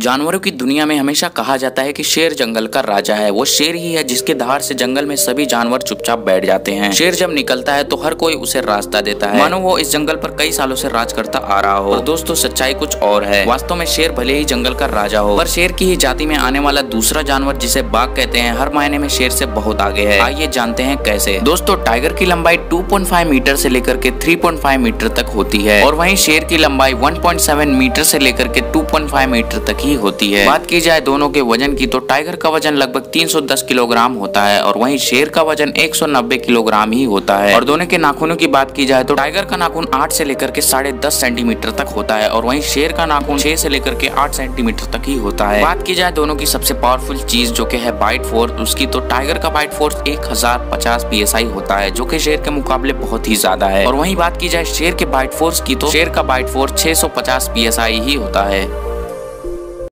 जानवरों की दुनिया में हमेशा कहा जाता है कि शेर जंगल का राजा है। वो शेर ही है जिसके धार से जंगल में सभी जानवर चुपचाप बैठ जाते हैं। शेर जब निकलता है तो हर कोई उसे रास्ता देता है। मानो वो इस जंगल पर कई सालों से राज करता आ रहा हो। और दोस्तों, सच्चाई कुछ और है। वास्तव में शेर भले ही जंगल का राजा हो, पर शेर की ही जाति में आने वाला दूसरा जानवर जिसे बाघ कहते हैं, हर मायने में शेर से बहुत आगे है। आइए जानते हैं कैसे। दोस्तों, टाइगर की लंबाई टू मीटर से लेकर के थ्री मीटर तक होती है, और वही शेर की लंबाई वन मीटर से लेकर के टू मीटर तक ही ही होती है। बात की जाए दोनों के वज़न की तो टाइगर का वज़न लगभग 310 किलोग्राम होता है और वहीं शेर का वज़न 190 किलोग्राम ही होता है। और दोनों के नाखूनों की बात की जाए तो टाइगर का नाखून 8 से लेकर के साढ़े दस सेंटीमीटर तक होता है और वहीं शेर का नाखून 6 से लेकर के 8 सेंटीमीटर तक ही होता है। बात की जाए दोनों की सबसे पावरफुल चीज़ जो की है बाइट फोर्स उसकी तो टाइगर का बाइट फोर्स एक हज़ार पचास होता है, जो की शेर के मुकाबले बहुत ही ज़्यादा है। और वहीं बात की जाए शेर के बाइट फोर्स की तो शेर का बाइट फोर्स छह सौ पचास पी एस आई ही होता है।